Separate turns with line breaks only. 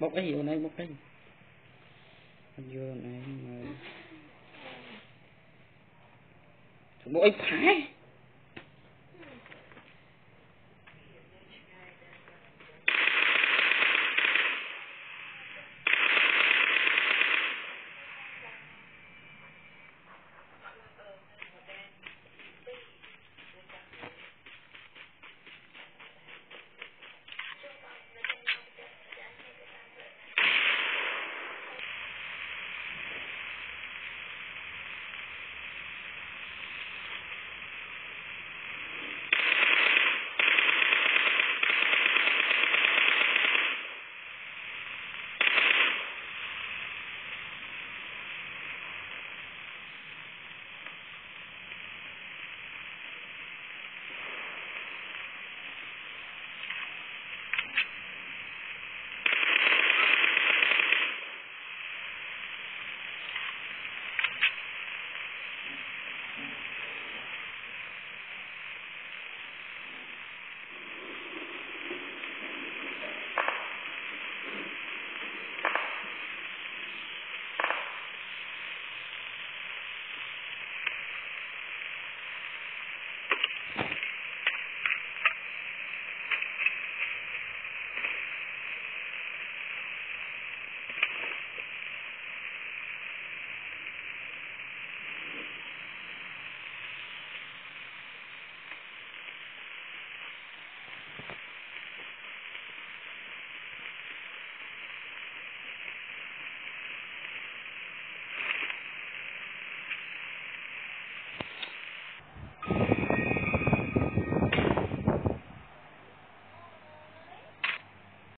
một cái vô này một cái vô này mà một cái phải.